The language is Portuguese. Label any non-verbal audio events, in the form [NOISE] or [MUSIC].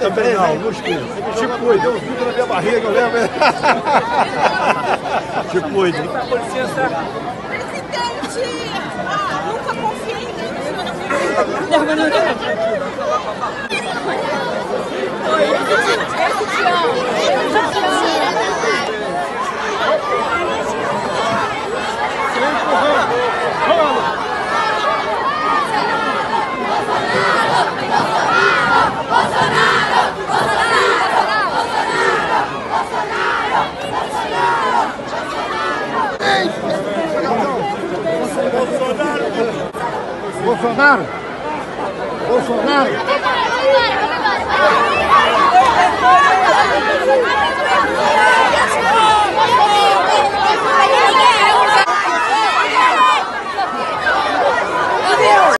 Também não, não esqueça. Te cuide, deu um bico na minha barriga, eu lembro. [LAUGHS] Te cuide. Com licença. Presidente! Bolsonaro! Bolsonaro!